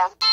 Guadalajara.